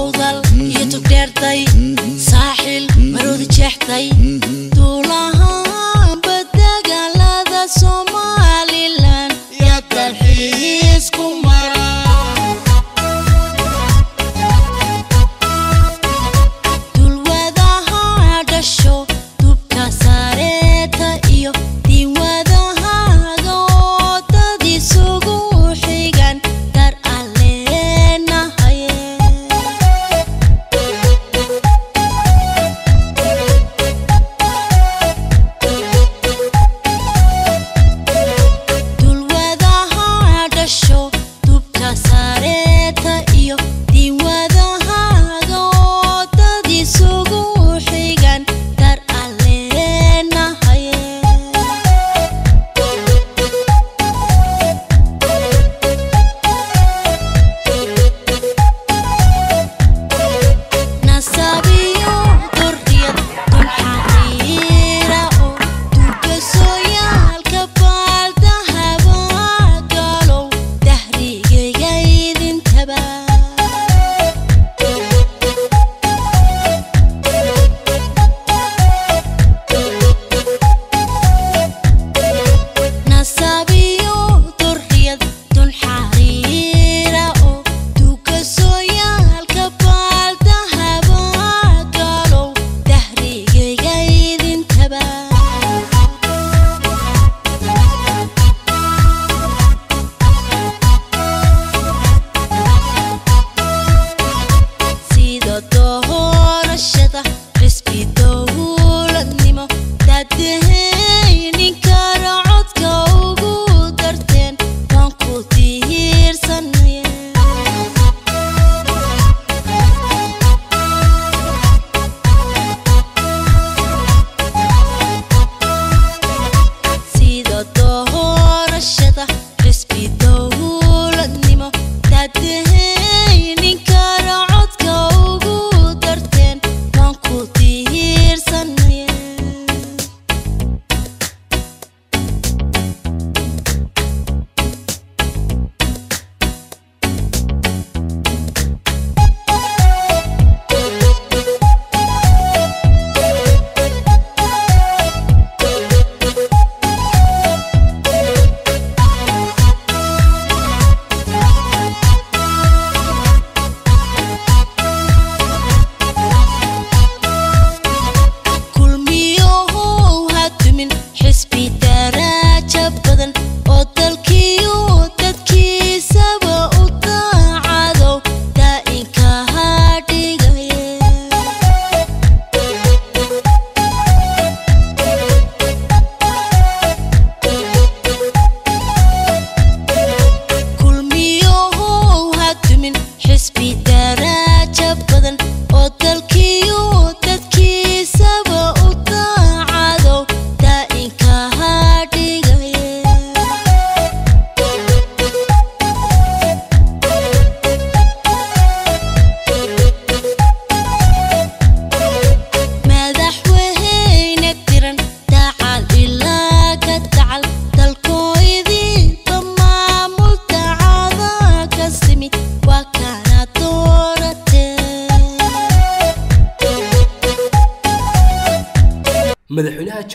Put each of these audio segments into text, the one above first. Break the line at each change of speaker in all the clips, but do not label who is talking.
owdal iyo tugdheertay saaxil maroodi jeextay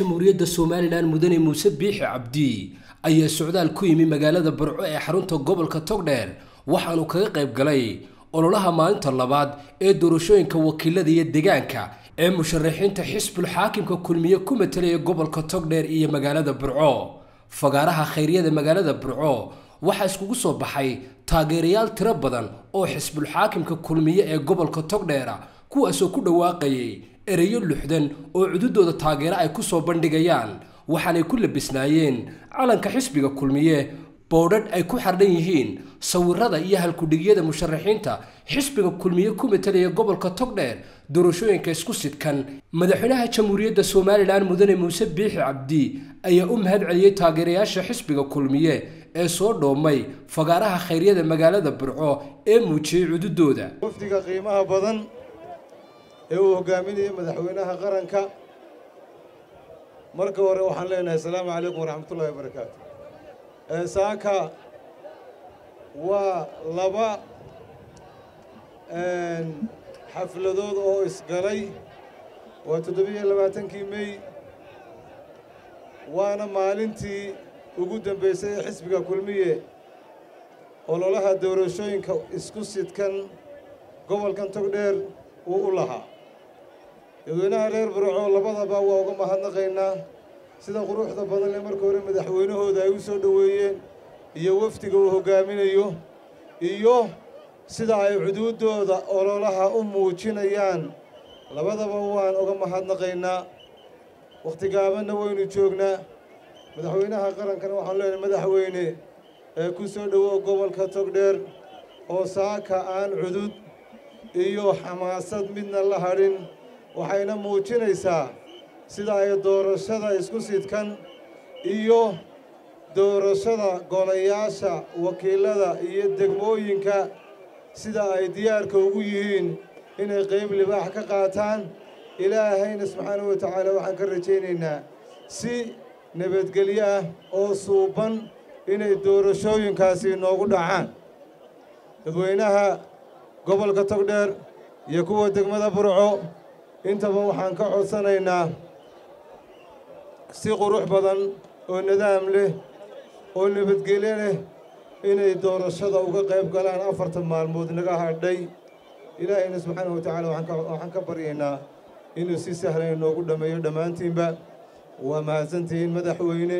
jamhuuriyadda somalilan mudane muuse biixi cabdi ayaa socdaal ku yimi magaalada barco ee xarunta gobolka togdheer. Waxaanu kaga qayb galay ololaha maalinta labaad ee doorashooyinka wakiilada iyo deegaanka ee musharaxiinta xisbul xaakimka kulmiye ku matalaya gobolka togdheer iyo magaalada burco fagaaraha khayryada magaalada burco waxaa iskugu soo baxay taageerayaal tiro badan oo xisbul xaakimka kulmiye ee gobolka togdheera kuwaasoo ku dhawaaqayay ereyo luxdan oo cududooda taageero ay ku soo bandhigayaan. Waxaanay ku labisnaayeen calanka xisbiga kulmiye boodhadh ay ku xardhan yihiin sawirada iyo halkudhigyada musharaxiinta xisbiga kulmiye ku matalaya gobolka togdheer doorashooyinka isku sidkan. Madaxweynaha jamhuuriyadda somalilan mudane muuse biixi cabdi ayaa u mahad celiyey taageerayaasha xisbiga kulmiye ee soo dhoomay fagaaraha khayryada magaalada burco ee muujiyey cududooda
ee uu hogaaminayay madaxweynaha qaranka. Marka hore waxaan leenahay asalaamu calaykum waraxmatullahi wabarakaatu saaka waa laba xafladood oo isgalay. Waa toddobiyo labaatankii mey waana maalintii ugu dambaysay ee xisbiga kulmiye ololaha doorashooyinka isku sidkan gobolkan togdheer uu u lahaa dadweynaha reer burco labadaba waa uga mahadnaqaynaa sida quruxda badan ee marka hore madaxweynahooda ay u soo dhoweeyeen iyo wafdiga uu hoggaaminayo iyo sida ay cuduuddooda ololaha u muujinayaan labadaba waan uga mahadnaqaynaa wakhti gaabanna waynu joognaa. Madaxweynaha qarankana waxaan leenahay madaxweyne ee ku soo dhowow gobolka togdheer oo saaka aan cudud iyo xamaasad midna la hadhin waxayna muujinaysaa sida ay doorashada isku sidkan iyo doorashada golayaasha wakiilada iyo degmooyinka sida ay diyaarka ugu yihiin inay qayb libaax ka qaataan. Ilaahayna subxaanahu wa tacaala waxaan ka rajaynaynaa si nabadgelyo ah oo suuban inay doorashooyinkaasi noogu dhacaan. Dadweynaha gobolka togdheer iyo kuwa degmada burco intaba waxaan ka codsanaynaa si qurux badan oo nadaam leh oo nabadgelyo leh inay doorashada uga qayb galaan afartan maalmood naga hadhay. Ilaahayna subxaanahu wa tacaala waxaan ka baryaynaa inuu si sahlan inoogu dhammeeyo dhammaantiinba. Waa mahadsantihiin madaxweyne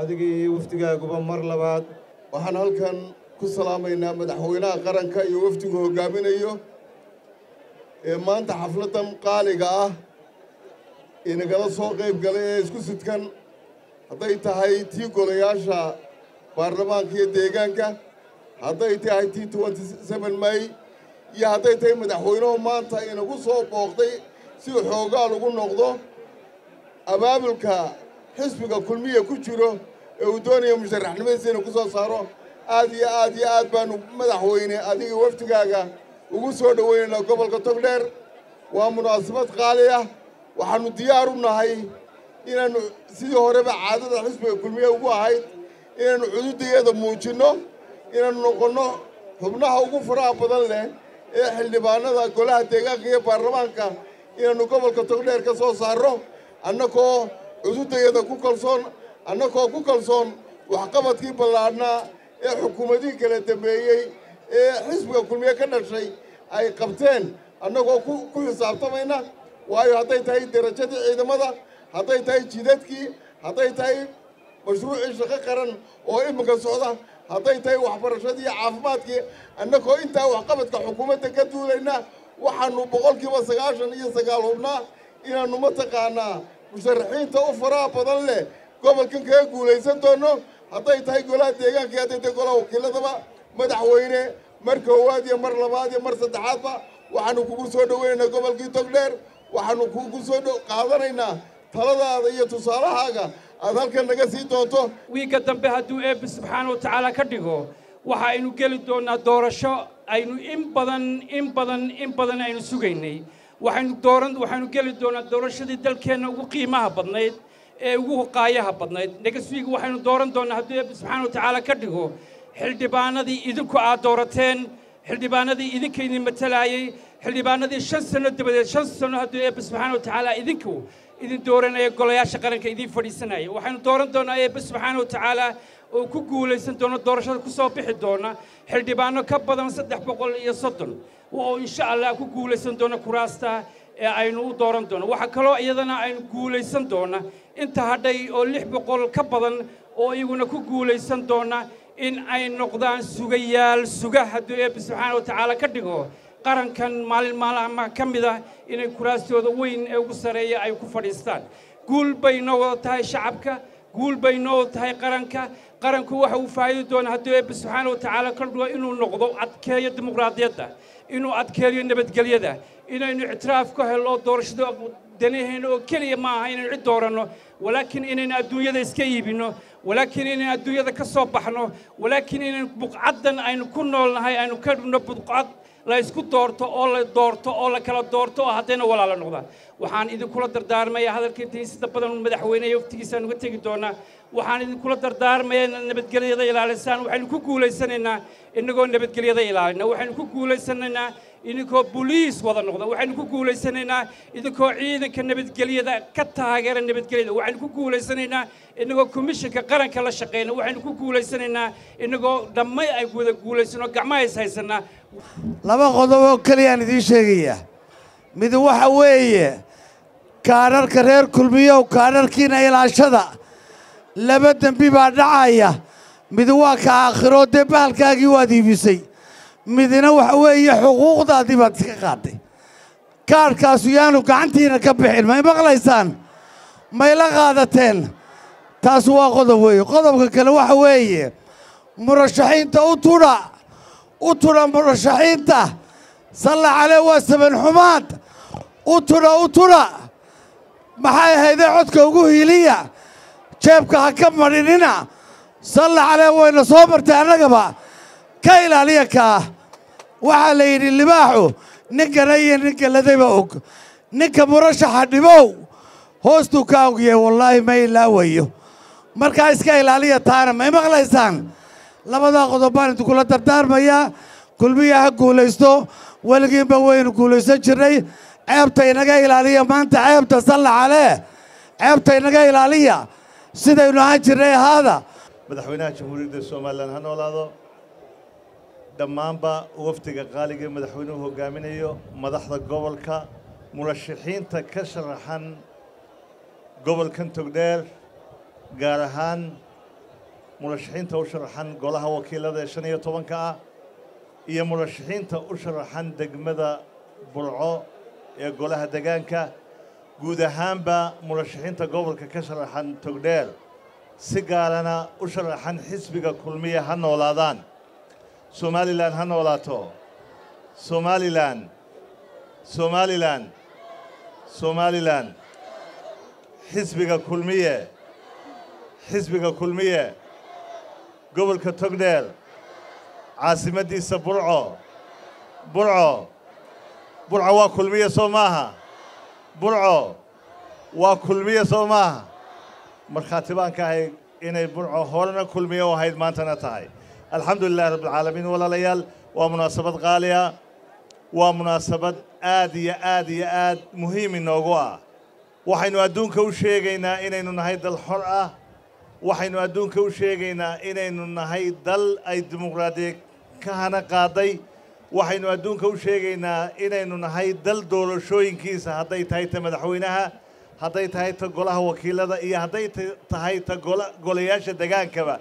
adiga iyo wafdigaaguba mar labaad.
Waxaan halkan ku salaamaynaa madaxweynaha qaranka iyo wafdigu hoggaaminayo ee maanta xafladdan qaaliga ah inagala soo qayb galay ee isku sidkan hadday tahay tii golayaasha baarlamaanka iyo deegaanka hadday tahay tii twenty seven may iyo hadday tahay madaxweynuhu maanta inagu soo booqday si xoogaal ugu noqdo abaabulka xisbiga kulmiya ku jiro ee uu doonaya musharaxnimadiisa inuu ku soo saaro. Aad iyo aad iyo aad baanu madaxweyne adiga wafdigaaga ugu soo dhowaynaynaa gobolka togdheer waa munaasabad qaali ah. Waxaannu diyaar u nahay inaannu sidii horeba caadada xisbiga kulmiye ugu ahayd inaannu cududayeeda muujinno inaannu noqonno xubnaha ugu faraha badan leh ee xildhibaanada golaha deegaanka iyo baarlamaanka inaannu gobolka togdheer ka soo saarro annagoo cududayada ku kalsoon annagoo ku kalsoon waxqabadkii ballaadhnaa ee xukuumadihii kala dambeeyey ee xisbiga kulmiye ka dhashay ay qabteen annagoo ku xisaabtamayna. Waayo hadday tahay derajadii ciidamada hadday tahay jidadkii hadday tahay mashruucii shaqo qaran oo iminka socda hadday tahay waxbarashadii caafimaadkii annagoo intaa waxqabadka xukuumadda ka duulayna waxaannu boqolkiiba sagaashan iyo sagaal hubnaa inaannu mataqaanaa musharaxiinta u faraha badan leh gobolkan kaga guulaysan doonno hadday tahay golaha deegaanka iyo hadday tahay golaha wakiiladaba madaxweyne mar koowaad iyo mar labaad iyo mar saddexaadba waxaannu kugu soo dhowaynaynaa gobolkii togdheer. Waxaannu kugu soo qaadanaynaa taladaada iyo tusaalahaaga. Aad halkan naga sii doonto
wiigga dambe hadduu eebbe subxaana wa tacaala ka dhigo waxa aynu geli doonnaa doorasho aynu in badan in badan in badan aynu sugaynay. Waxaynu dooran waxaynu geli doonnaa doorashadii dalkeenna ugu qiimaha badnayd ee ugu qaayaha badnayd. Week waxaynu dooran doonnaa hadduu eebbe subxaana wa tacaala ka dhigo xildhibaanadii idinku aad doorateen xildhibaanadii idinka idin matalaayey xildhibaanadii shan sanno dabadeed shan sanno hadduu eebbe subxaana wa tacaala idinku idin dooranaya golayaasha qaranka idiin fadhiisanaya waxaynu dooran doonnaa eebbe subxaana wa tacaala oo ku guulaysan doona doorashada ku soo bixi doona xildhibaano ka badan saddex boqol iyo soddon. Oo insha allah ku guulaysan doona kuraasta ee aynu u dooran doono. Waxaa kaloo iyadana aynu guulaysan doona inta hadhay oo lix boqol ka badan oo iyaguna ku guulaysan doona in ay noqdaan sugayaal suga hadduu eebbe subxaana wa tacaala ka dhigo qarankan maalin maalama ka mid ah inay kuraastooda weyn ee ugu sarreeya ay ku fadhiistaan. Guul bay noo wada tahay shacabka guul bay noo wada tahay qaranka. Qaranku waxa uu faa'iidi doonaa hadduu eebbe subxaana wa tacaala ka dhigo inuu noqdo adkeeyo dimuqraadiyadda inuu adkeeyo nabadgelyada inaynu ictiraaf ka helno doorashada danaheenna oo keliya ma aha inaynu cid dooranno walaakiin inaynu adduunyada iska iibinno walaakiin inaynu adduunyada ka soo baxno walaakiin inaynu buqcaddan aynu ku noolnahay aynu ka dhigno buqcad la isku doorto oo la doorto oo la kala doorto oo haddayna walaala noqdaan waxaan idinkula dardaarmaya hadalka intii sida badan madaxweyneya waftigiisaan uga tegi doonaa. Waxaan idinkula dardaarmaya inaad nabadgelyada ilaalisaan waxaynu ku guulaysanaynaa innagoo nabadgelyada ilaalina waxaynu ku guulaysanaynaa idinkoo boliis wada noqda. Waxaynu ku guulaysanaynaa idinkoo ciidanka nabadgelyada ka taageera nabadgelyada. Waxaynu ku guulaysanaynaa inagoo komishinka qaranka la shaqayna waxaynu ku guulaysanaynaa inagoo dhammay ay wada guulaysano gacmaha is haysanaa
laba qodob oo keliyaan idiin sheegaya mid waxa weeye kaadharka reer kulmiyow kaadharkiina ilaashada. Laba dembi baa dhacaya. Mid waa ka aakhiroo dee bahalkaagii waad iibisay midna waxa weeye xuquuqdaadii baad iska qaaday kaadhkaasu yaanu gacantiina ka bixin may maqlaysaan? May la qaadateen? Taas waa qodob weeye. Qodobka kale waxa weeye murashaxiinta u tudha u tudha murashaxiinta. Salla calee waa saban xumaad. U tudha u tudha maxay ahaydee codka ugu hiiliya? Jeebka ha ka madhinina. Salla calee wayna soo martay annagaba ka ilaaliya kaa waxaa la yidhi libaaxu ninkana iyo ninka ladayba og. Ninka murashaxa dhibow hoostuu ka ogyahay wallaahi ma ilaawayo. Markaa iska ilaaliya taana may maqlaysaan? Labadaa qodob baan idinkula dardaarmayaa kulmiya ha guulaysto weligiinba waynu guulaysan jirnay ceebta inaga ilaaliya maanta ceebta salla calee ceebta inaga ilaaliya sidaynu ahaan jirnay ahaada
madaxweynaha jamhuuriyadda somalilan ha noolaado dhammaanba wafdiga qaaliga madaxweynuhu hogaaminayo madaxda gobolka murashaxiinta ka sharaxan gobolkan togdheer gaar ahaan murashaxiinta u sharaxan golaha wakiilada ee shan iyo tobanka ah iyo murashaxiinta u sharaxan degmada burco ee golaha degaanka guud ahaanba murashaxiinta gobolka ka sharaxan togdheer si gaarana u sharaxan xisbiga kulmiya ha noolaadaan somalilan ha noolaato somalilan somalilan somalilan xisbiga kulmiye. Xisbiga kulmiye. Gobolka togdheer caasimaddiisa burco. Burco. Burco waa kulmiye soo maaha burco waa kulmiye soo maaha markhaati baan ka ahay inay burco horena kulmiye u ahayd maantana tahay alxamdu lilahi rabbialcaalamiin walaalayaal waa munaasabad qaaliya waa munaasabad aad iyo aad iyo aad muhiim inoogu ah. Waxaynu adduunka u sheegaynaa inaynu nahay dal xor ah. Waxaynu adduunka u sheegaynaa inaynu nahay dal ay dimuqraadiya ka hana qaaday. Waxaynu adduunka u sheegaynaa inaynu nahay dal doorashooyinkiisa hadday tahay ta madaxweynaha hadday tahay ta golaha wakiilada iyo hadday tahay ta golayaasha degaankaba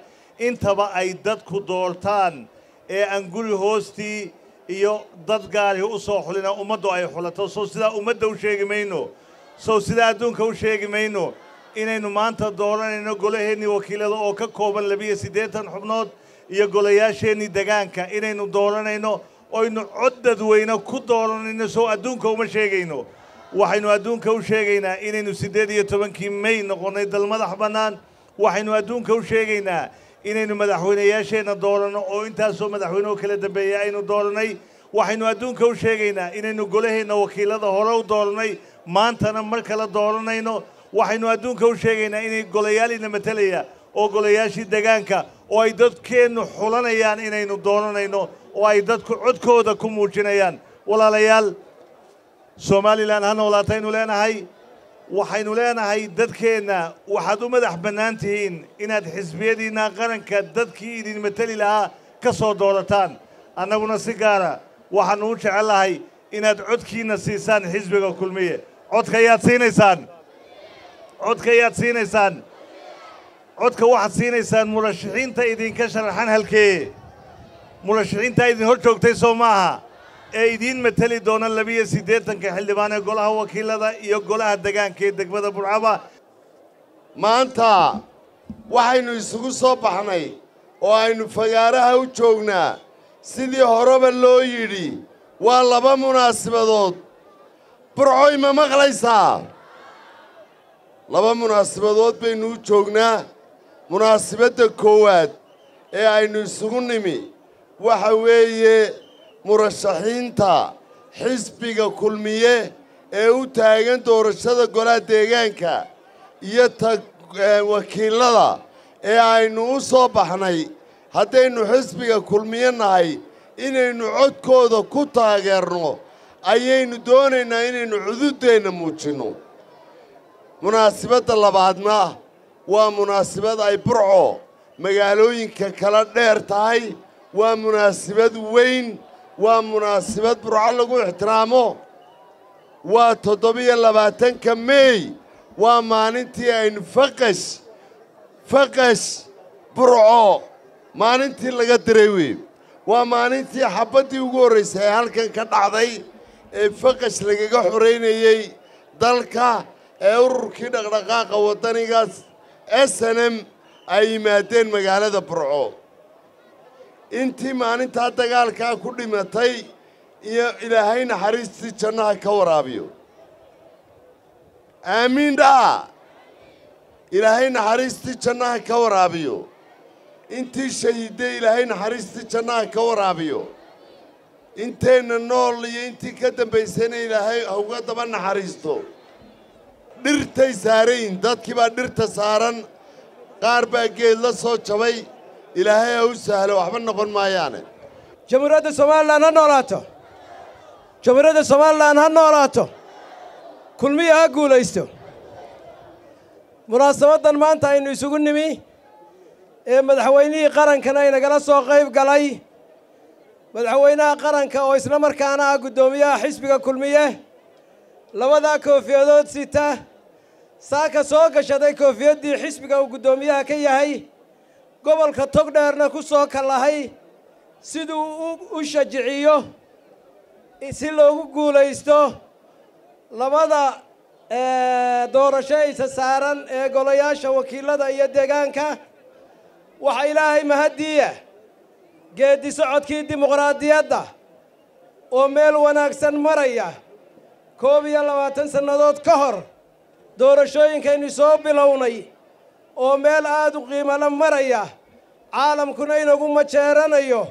intaba ay dadku doortaan ee aan guri hoostii iyo dad gaari u soo xulina ummaddu ay xulato. Sow sidaa ummadda u sheegi mayno. Sow sidaa adduunka u sheegi mayno. Inaynu maanta dooranayno golaheennii wakiilada oo ka kooban labiyo siddeetan xubnood iyo golayaasheennii degaanka inaynu dooranayno oynu cod dadweyne ku dooranayno sow adduunka uma sheegayno. Waxaynu adduunka u sheegaynaa inaynu siddeed iyo tobankii may noqonnay dal madax bannaan. Waxaynu adduunka u sheegaynaa inaynu madaxweynayaasheenna dooranno oo intaasoo madaxweyneoo kala dambeeya aynu doorannay waxaynu adduunka u sheegaynaa inaynu golaheenna wakiilada hore u doorannay maantana mar kale dooranayno. Waxaynu adduunka u sheegaynaa inay golayaaliina matelaya oo golayaashii degaanka oo ay dadkeennu xulanayaan inaynu dooranayno oo ay dadku codkooda ku muujinayaan. Walaalayaal somalilan ha noolaataynu leenahay waxaynu leenahay dadkeenna waxaad u madax bannaan tihiin inaad xisbiyadiinna qaranka dadkii idin mateli lahaa ka soo doorataan. Annaguna si gaara waxaannu u jecellahay inaad codkiinna siisaan xisbiga kulmiye. Codka ayaad siinaysaan. Codka ayaad siinaysaan. Codka waxaad siinaysaan murashaxiinta idinka sharaxan halkee. Murashaxiintaa idin hor joogtay soo maaha ee idiin mateli doona labiyo siddeetanka xildhibaan ee golaha wakiilada iyo golaha degaanka ee degmada burcaba.
Maanta waxaynu isugu soo baxnay oo aynu fagaaraha u joognaa. Sidii horeba loo yidhi waa laba munaasabadood. Burcoy ma maqlaysaa? Laba munaasabadood baynu u joognaa. Munaasabadda koowaad ee aynu isugu nimi waxa weeye murashaxiinta xisbiga kulmiye ee u taagan doorashada golaha deegaanka iyo ta wakiilada ee aynu u soo baxnay. Haddaynu xisbiga kulmiye nahay inaynu codkooda ku taageerno ayaynu doonaynaa inaynu cududdeenna muujinno munaasibadda labaadna waa munaasibad ay burco magaalooyinka kala dheer tahay waa munaasibad weyn waa munaasibad burco lagu ixtiraamo. Waa toddobiyo labaatanka meey waa maalintii aynu faqash faqash burco maalintii laga diray wey waa maalintii xabaddii ugu horraysay ee halkan ka dhacday ee faqash lagaga xoraynayey dalka ee ururkii dhaqdhaqaaqa waddanigaas s n m ay yimaadeen magaalada burco intii maalintaa dagaalkaa ku dhimatay iyo ilaahay naxariistii jannaha ka waraabiyo. Aamiin dhaa. Ilaahay naxariistii jannaha ka waraabiyo. Intii shahiidday ilaahay naxariistii jannaha ka waraabiyo. Inteenna nool iyo intii ka dambaysayna ilaahay hauga daba naxariisto. Dhirtay saarayin dadkii baa dhirta saaran qaar baa geed la soo jabay ilaahay ha u sahlo waxba noqon maayaane.
Jamhuuriyadda somalilan ha noolaato. Jamhuuriyadda somalilan ha noolaato. Kulmiya ha guulaysto. Munaasabaddan maanta aynu isugu nimi. Ee madaxweynihii qarankana inagala soo qayb galay. Madaxweynaha qaranka oo isla markaana ah guddoomiyaha xisbiga kulmiye. Labadaa koofiyadood sita. Saaka soo gashaday koofiyaddii xisbiga uu guddoomiyaha ka yahay gobolka togdheerna ku soo kallahay siduu u shajiciyo si loogu guulaysto labada doorasho isa saaran ee golayaasha wakiilada iyo deegaanka. Waxaa ilaahay mahaddiiya geeddi socodkii dimuqraadiyadda oo meel wanaagsan maraya koob iyo labaatan sannadood ka hor doorashooyinkaynu soo bilownay oo meel aad u qiimala maraya caalamkuna inagu majeeranayo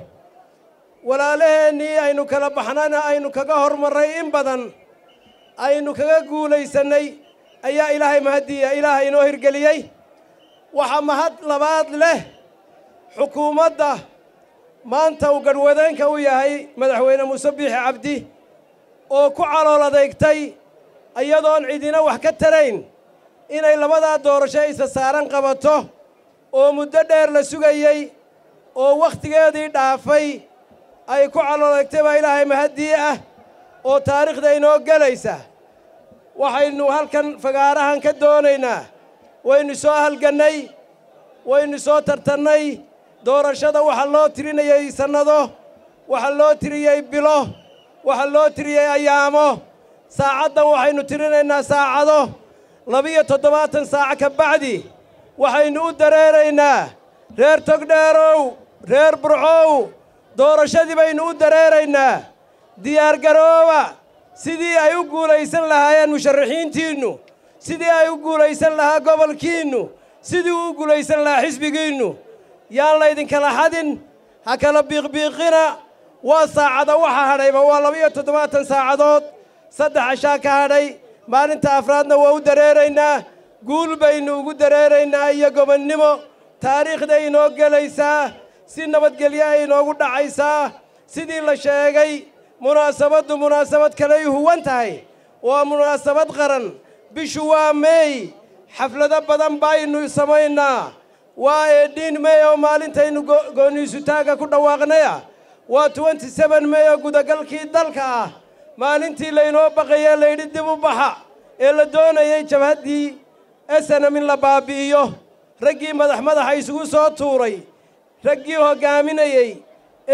walaalaheennii aynu kala baxnana aynu kaga hormarray in badan aynu kaga guulaysannay ayaa ilaahay mahaddiiya ilaahay inoo hirgeliyey. Waxaa mahad labaad leh xukuumadda maanta uu gadhwadeenka u yahay madaxweyne muuse biixi cabdi oo ku calool adeegtay iyadoon cidina wax ka tarayn inay labadaa doorasho isa saaran qabato oo muddo dheer la sugayey oo wakhtigeedii dhaafay ay ku calool adeegtay baa ilaahay mahaddii ah oo taariikhda inoo gelaysa. Waxaynu halkan fagaarahan ka doonaynaa waynu soo halgannay waynu soo tartannay doorashada waxaa loo tirinayey sannado waxaa loo tiriyey bilo waxaa loo tiriyey ayaamo. Saacaddan waxaynu tirinaynaa saacado labiyo toddobaatan saaco ka bacdi waxaynu u dareeraynaa reer togdheerow reer burcow doorashadii baynu u dareeraynaa. Diyaargarooba sidii ay u guulaysan lahaayeen musharaxiintiinnu sidii ay u guulaysan lahaa gobolkiinnu sidii u guulaysan lahaa xisbigiinnu. Yaan laydinkala xadin ha kala biiqbiiqina. Waa saacada waxa hadhayba waa laba-iyo toddobaatan saacadood saddex cashaa ka hadhay maalinta afraadna waa u dareeraynaa. Guul baynu ugu dareeraynaa iyo gobonnimo taariikhday inoo gelaysaa si nabadgelyo ay inoogu dhacaysaa. Sidii la sheegay munaasabaddu munaasabad kaley huwan tahay. Waa munaasabad qaran. Bishu waa meey. Xaflado badan baynu samaynaa waa eedhiin mey oo maalintaynu gooniisutaagga ku dhawaaqnaya. Waa twenty seben mey oo gudagalkii dalka ah maalintii laynoo baqayee layidhi dib u baxa ee la doonayey jabhaddii esenam in la baabi'iyo. Raggii madax madaxa isugu soo tuuray raggii hoggaaminayey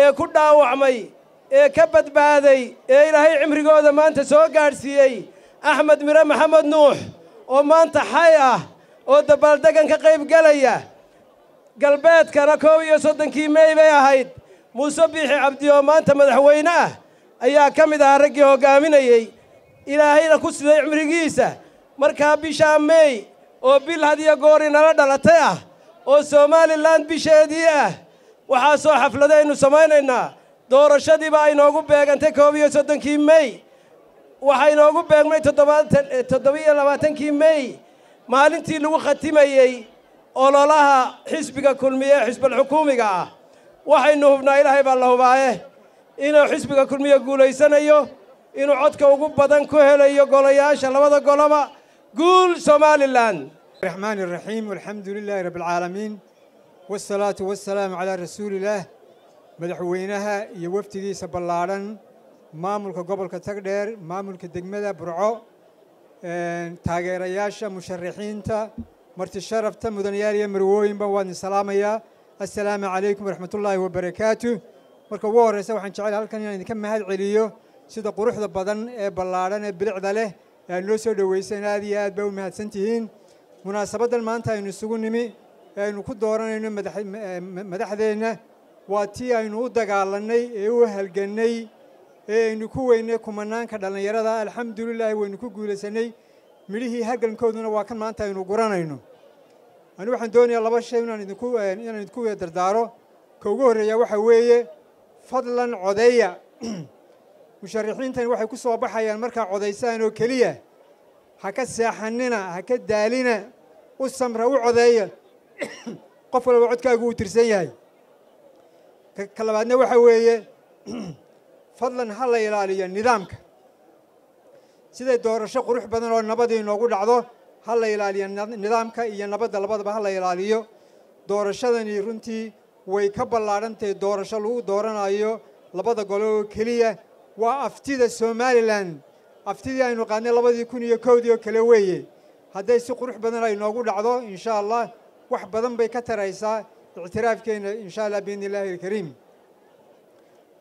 ee ku dhaawacmay ee ka badbaaday ee ilaahay cimrigooda maanta soo gaadhsiiyey axmed mire maxamed nuux oo maanta xay ah oo dabaaldegan ka qayb gelaya galbeedkana koob iyo soddonkii mey bay ahayd. Muuse biixi cabdi oo maanta madaxweyne ah ayaa ka mid ahaa raggii hoggaaminayey ilaahayna ku siday cimrigiisa markaa bishaa meey oo bil hadiyo goori nala dhalatay ah oo somalilan bisheedii ah waxaasoo xafladaynu samaynaynaa. Doorashadiiba aynoogu beegantay koob iyo soddonkii mey waxaa inoogu beegmay toddobiyo labaatankii mey maalintii lagu khatimayey ololaha xisbiga kulmiye ee xisbalxukuumiga ah. Waxaynu hubnaa ilaahay baa la hubaaye inuu xisbiga kulmiye guulaysanayo inuu codka ugu badan ku helayo golayaasha labada goloba guul somalilan
الرحمن الرحيم والحمد لله رب العالمين والصلاة والسلام على رسول الله مدحوينها يوفتي سبلارن maamulka gobolka tagdheer maamulka degmada burco taageerayaasha musharaxiinta marti sharafta mudanayaal iyo marwooyinba waan salaamayaa assalaamu calaykum waraxmatullaahi wabarakaatu marka ugu horreysa waxaan jecel halkan inaan idinka mahad celiyo sida quruxda badan ee ballaadhan ee bilicda leh ee aad noo soo dhoweyseen aad iyo aad baa u mahadsan tihiin munaasabaddan maanta aynu isugu nimi ee aynu ku dooranayno madaxdeenna. Waa tii aynu u dagaalannay ee u halgannay ee aynu ku weynay kumanaanka dhallinyarada. Alxamdulilaahi waynu ku guulaysanay. Midhihii hagankooduna waa kan maanta aynu guranayno. Ani waxaan doonayaa laba shay inaan idinku inaan idinku dardaaro. Ka ugu horreeya waxa weeye fadlan codeeya. Musharaxiintani waxay ku soo baxayaan markaa codaysaan oo keliya. Ha ka seexanina ha ka daalina u samra u codeeya. Qof walba codkaagu uu tirsan yahay. Ka labaadna waxa weeye fadlan ha la ilaaliyo nidaamka. Siday doorasho qurux badan oo nabadii inoogu dhacdo ha la ilaaliyo nidaamka iyo nabadda labadaba ha la ilaaliyo. Doorashadani runtii way ka ballaadhantahay doorasho lagu dooranayo labada gole oo keliya waa aftida somalilan aftidii aynu qaadnay labadii kun iyo kowdii oo kale weeye. Hadday si qurux badan ay noogu dhacdo insha allah wax badan bay ka taraysaa ictiraafkeenna insha allah biidni illaahi alkariim.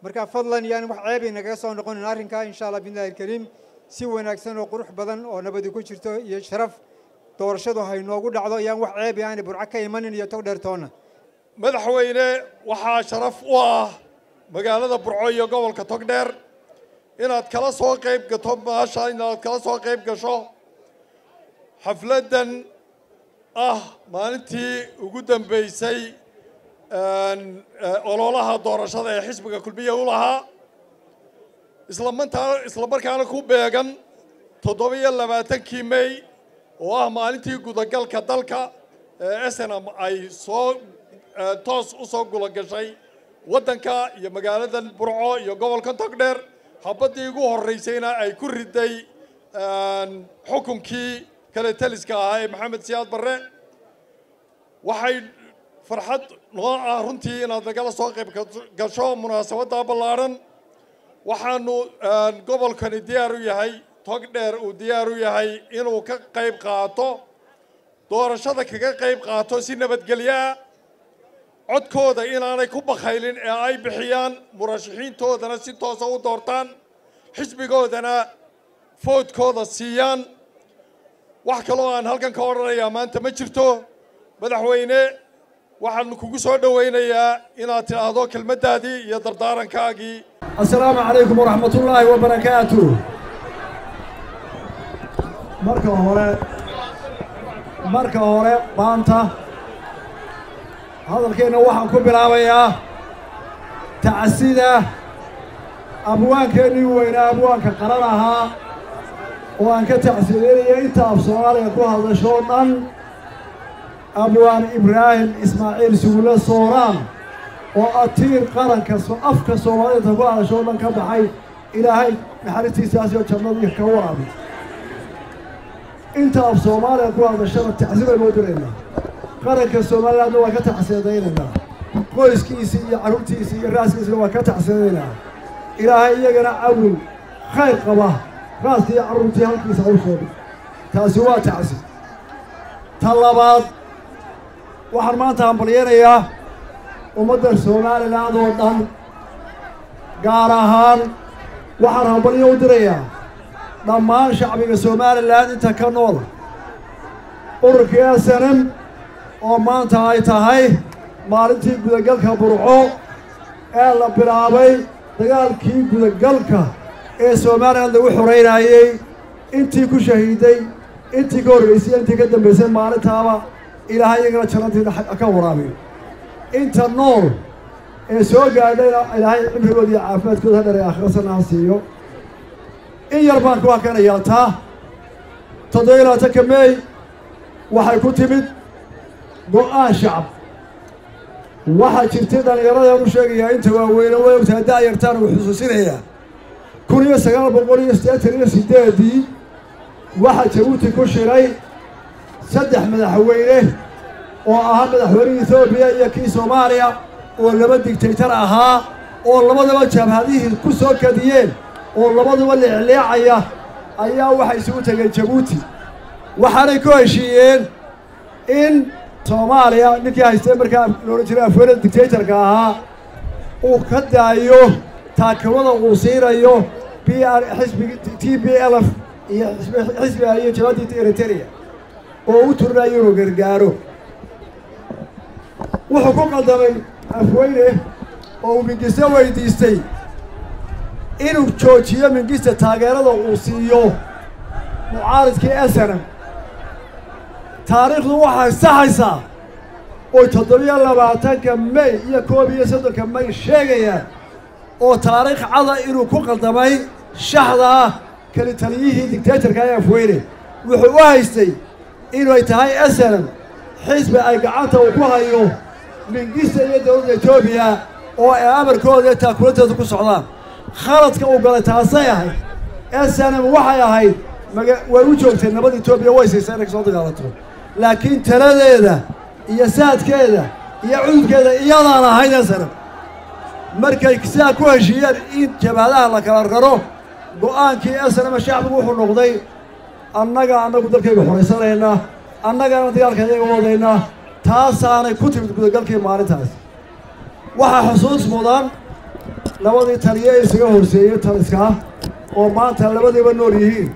Marka fadlan yaan wax ceeb inagaga soo noqonin arrinkaa insha allah biidnillahi alkariim si wanaagsan oo qurux badan oo nabadi ku jirto iyo sharaf doorashadu hay noogu dhacdo yaan wax ceeb yaani burco ka imanin iyo tog dheertoonna
madaxweyne waxaa sharaf u ah magaalada burco iyo gobolka togdheer. Inaad kala soo qayb gato maasha inaad kala soo qayb gasho xafladdan ah maalintii ugu dambeysay ololaha doorashada ee xisbiga kulmiya u lahaa. Islamantaa isla markaana ku beegan toddoba-iyo labaatankii mey oo ah maalintii gudagalka dalka ee snm ay soo toos u soo gulogashay waddanka iyo magaaladan burco iyo gobolka togdheer. Habaddii ugu horraysayna ay ku riday xukunkii kale taliska ahaa ee maxamed siyaad barre. Waxay farxad noo ah runtii inaad nagala soo qayb gasho munaasabadda ballaadhan waxaanu gobolkani diyaar u yahay togdheer uu diyaar u yahay inuu ka qayb qaato doorashada kaga qayb qaato si nabadgelyoa codkooda inaanay ku bakaylin ee ay bixiyaan murashixiintoodana si toosa u doortaan xisbigoodana foodkooda siiyaan. Wax kaloo aan halkan ka odhanayaa maanta ma jirto madaxweyne waxaan kugu soo dhowaynayaa inaad tidhaahdo kelmaddaadii iyo dardaarankaagii
asalaamu calaykum waraxmat ullaahi wabarakaatu. Marka hore marka hore maanta hadalkeenna waxaan ku bilaabayaa tacsida abwaankeennii weynaa abwaanka qaran ahaa. Oo aan ka tacsideynaya inta af soomaaliga ku hadashoo dhan abwaan ibraahim ismaaciil sugulle sooraan oo atiir qaranka afka soomaalida ku hadashoo dhan ka baxay. Ilaahay naxariistiisaasoo jannadii ka waraabi. Inta af soomaaliga ku hadashana tacsi baynoo diraynaa qaranka somalilandna waan ka tacsiadaynaynaa qoyskiisii iyo carruurtiisii iyo raaskiisina waan ka tacsiadaynaa ilaahay iyagana cawil khayr qaba. Raaskii iyo carruurtii halkiisa u sheegay taasi waa tacsi ta labaad waxaan maanta hambalyeynayaa ummadda somaliland oo dhan gaar ahaan waxaan hambalyo u dirayaa dhammaan shacbiga somalilan inta ka nool. Ururkii snm oo maanta ay tahay maalintii gudagalka burco ee la bilaabay dagaalkii gudagalka ee somalilan lagu xoraynayey intii ku shahiiday intii ka horraysay intii ka dambaysay maalintaaba ilaahay iyagana jannantiina ka waraabiyo. Inta nool ee soo gaadhayna ilaahay cimrigooda iyo caafimaadkooda hadhar ee akhirasana ha siiyo. In yar baan ku hakanayaa taa toddoba iyo labaatanka meey waxay ku timid go'aan shacab. Waxaa jirtay dhallinyaradan u sheegayaa inta waaweyne way ogtahay da'yartaan uu xusuusinayaa. Kun iyo sagaal boqol iyo siddeetan iyo siddeedii waxaa jabuuti ku shiray saddex madaxweyne oo ahaa madaxweynihii etoobiya iyo kii soomaaliya oo laba digtaytar ahaa oo labadaba jabhadihii ku soo kadiyeen oo labaduba leecleecaya ayaa waxay isugu tegeen jabuuti. Waxaanay ku heshiiyeen in soomaaliya ninkii haystee markaa loodhan jiray afweynada dictatorka ahaa uu ka daayo taakawada uu siinayo b r xisbigi t b l f iyo xisbiga iyo jabadii eritrea. Oo u turinayo inuu gargaaro. Wuxuu ku qaldamay afweyne oo uu mingiste weydiistay. Inuu joojiyo mingiste taageerada uu siiyo. Mucaaridkii esenam taariikhdu waxay saxaysaa oo toddobiyo labaatanka may iyo koob iyo soddonka may sheegayaan oo taariikh cada inuu ku qaldamay shaxdaa keli taliyihii dictatorka ee afweyne wuxuu u haystay inay tahay esenam xisbi ay gacanta uu ku hayo mingista iyo dowladda etoobiya oo ay amarkooda ee taakulanteedu ku socdaan. Khaladka uu galay taasay ahayd esenam waxay ahayd way u joogtay nabada etoobiya way siisay inay ka soo dagaalato laakiin taladeeda iyo saadkeeda iyo cududkeeda iyadaan ahayd esenam markay sidaa ku heshiiyeen in jabhadaha la kala raro go'aankii esenama shacbigu wuxuu noqday annaga annagu dalkayga xoraysanaynaa annagana dagaalkayaga wadaynaa taasaanay ku timid gudagalkii maalintaas. Waxaa xusuus mudan labadii taliye isaga horseeyey taliskaa oo maanta labadiiba nool yihiin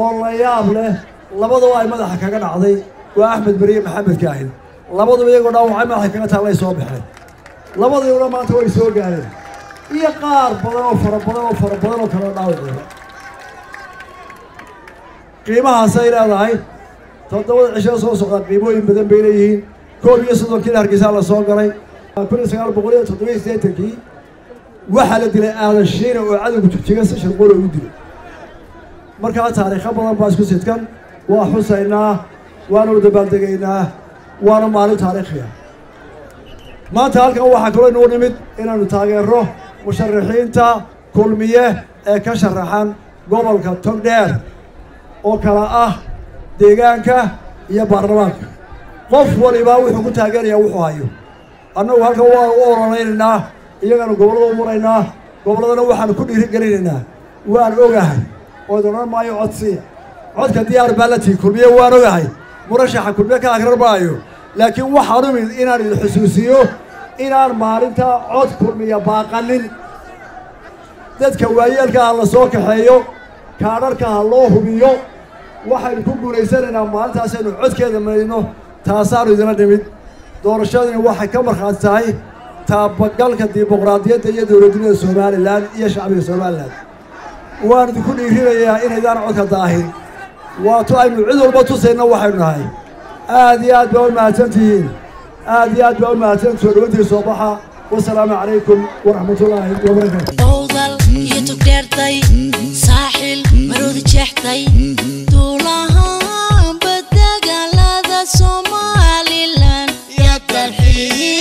oo la yaab leh labadaba ay madaxa kaga dhacday waa axmed beriye maxamed kaahid labaduba iyagoo dhaawacay madaxa kaga taallay soo baxeen labadiibuna maanta way soo gaareen iyo qaar badan oo fara badan oo fara badan oo kale dhaawaceen qiimahaasay leedahay toddobada cisho soo socda qiimooyin badan bay leeyihiin. Koob iyo soddonkiina hargeysaa la soo galay kun iyo sagaal boqol iyo toddobiyo siddeetankii waxaa la dilay aadan shiina oo cadowga jigjiga si sharqool ugu dilay. Markaa taariikho badan baa isku sidkan. Waa xusaynaa waanu dabaaldegaynaa waana maalin taariikhiya. Maanta halkan waxaa kaloo inuu nimid inaanu taageero musharaxiinta kulmiye ee ka sharaxan gobolka togdheer oo kala ah deegaanka iyo baarlamaanka. Qof waliba wuxuu ku taageerayaa wuxuu hayo. Annagu halkan waanu u ololeynaynaa iyagana gobollada muraynaa gobolladana waxaanu ku dhiirigelinaynaa waan ogahay. Oo odhan maayo codsiya codka diyaar baa la tihi kulmiye waan ogahay murashaxa kulmiye ka akrar maayo laakiin waxaan umid inaan idin xusuusiyo inaan maalinta cod kulmiya baaqanin dadka waayeelka ha la soo kaxeeyo kaadharka ha loo hubiyo. Waxaynu ku guulaysanaynaa maalintaasaynu codkeeda marayno taasaanu idina nimid doorashadani waxay ka markhaati tahay taabagalka dimuqraadiyadda iyo dowladnimada somalilan iyo shacbiga somalilan. Waan idinku dhiirinayaa inaydaan codka daahin waato aynu cid walba tusayna waxaynu nahay. Aad iyo aad baa u mahadsantihiin aad iyo aad baa u mahadsan soo dhawantii soo baxa. Wasalaamu calaykum waraxmatullaahi wabarakaatu
dowdal iyo tugdheertay saaxil maroodi jeextay. Duulaha badagaalada somalilan iyo dalxiis